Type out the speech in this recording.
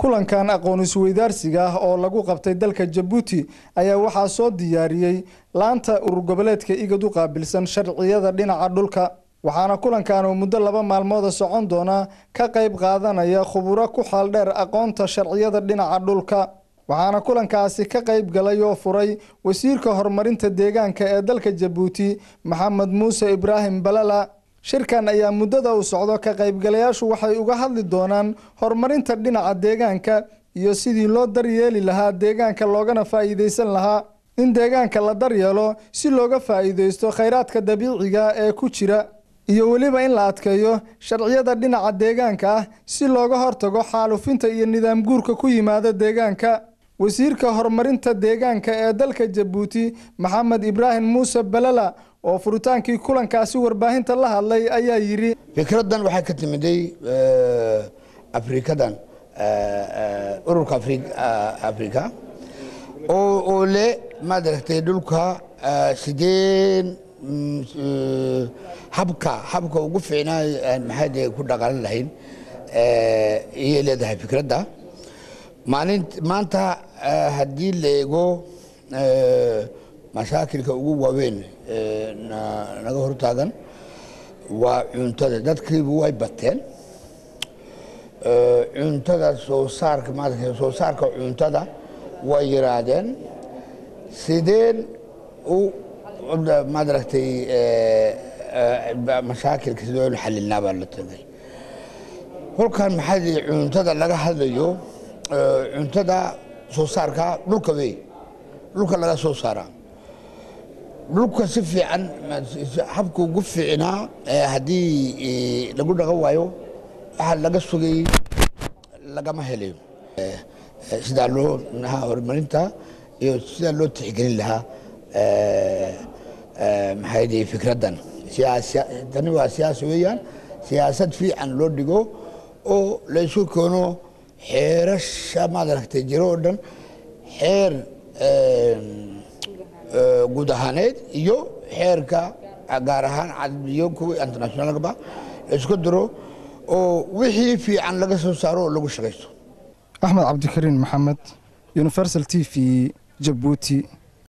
kulankan aqoon isweydaarsiga ah oo lagu qabtay dalka jabuuti ayaa waxaa soo diyaariyey laanta urur goboleedka igad u qaabilsan sharciyada dhinaca dhulka waxaana kulankan oo muddo laba maalmooda socon doona ka qayb qaadanaya khuburo ku xaaldheer aqoonta sharciyada dhinaca dhulka. Waxaana kulankaasi ka qayb galay oo furay wasiirka horumarinta deegaanka ee dalka jabuuti maxamed muuse ibraahim balala shirkan ayaa muddada uu socdo ka qaybgalayaashu waxay uga hadli doonaan horumarinta dhinaca deegaanka iyo sidii loo daryeeli lahaa deegaanka loogana faa'iidaysan lahaa. In deegaanka la daryeelo si looga faa'iidaysto khayraadka dabiiciga ee ku jira iyo weliba in la adkeeyo sharciyada dhinaca deegaanka ah si looga hortago xaalufinta iyo nidaam guurka ku yimaada deegaanka wasiirka horumarinta deegaanka ee dalka jabuuti maxamed ibraahim muuse balala oo furitaankii kulankaasi warbaahinta la hadlay ayaa yidhi fikradan waxay ka timiday afrikadan ururka afrika oo le maaragtay dhulka sideen habka habka ugu fiicnaa maxay ku dhaqalan lahayn iyay leedahay fikradda maanta haddii la eego mashaakilka ugu waaweyn naga hortaagan waa cuntada. Dadkiiba way bateen. Cuntada soo saarka soo saarka cuntada way yiraadeen. Sideen u maaragtay mashaakilka sidoo xalinaa baa la tagay. Kolkan maxaa cuntada laga hadlayo cuntada soo saarka dhulka wey dhulka laga soo saaraa dhulka si fiican habka ugu fiicnaa haddii lagu dhaqan waayo waxaa laga sugay lagama helayo. Sidaa loo nahaa horumarinta iyo sidaa loo tixgelin lahaa maxay dihi fikraddan. Tani waa siyaasa weeyaan siyaasad fiican loo dhigo oo laysu keeno xeerasha maaragtay jiro oo dhan xeer guud ahaaneed iyo xeerka gaar ahaan iyo kuwa internationalkaba la isku diro oo wixii fiican laga soo saaro oo lagu shaqaysto axmed cabdikariin maxamed universal t v jabuuti